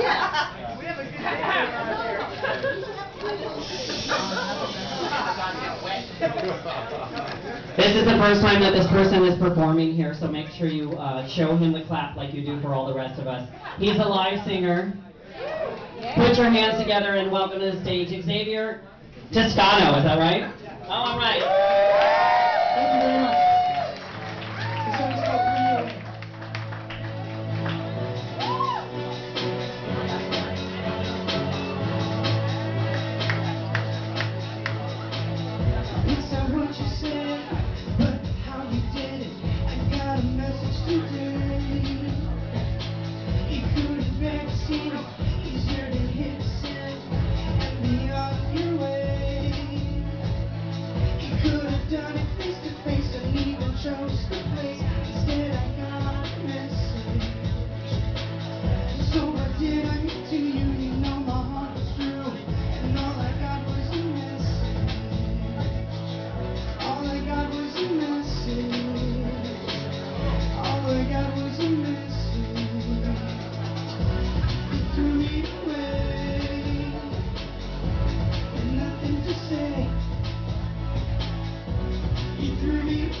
yeah. We have a good. This is the first time that this person is performing here, so make sure you uh, show him the clap like you do for all the rest of us. He's a live singer. Put your hands together and welcome to the stage, Xavier Toscano, is that right? All right.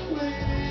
away.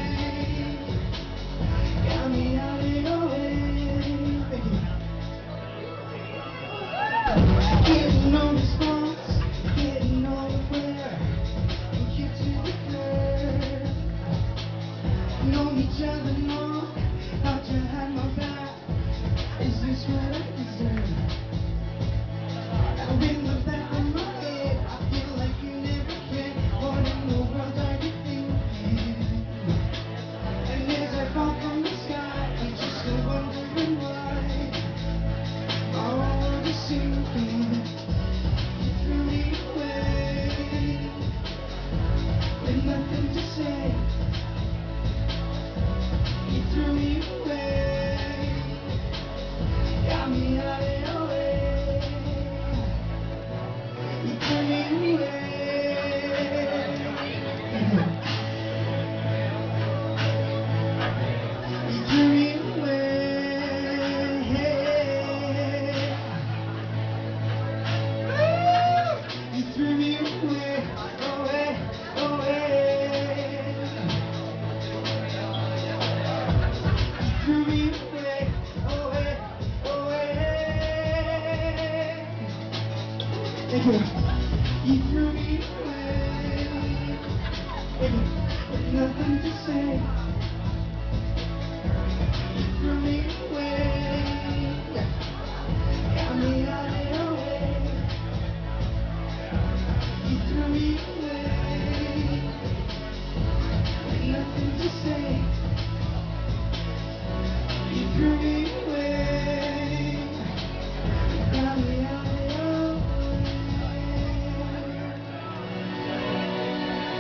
you threw me away. With nothing to say.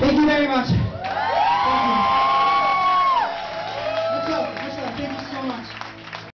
できない街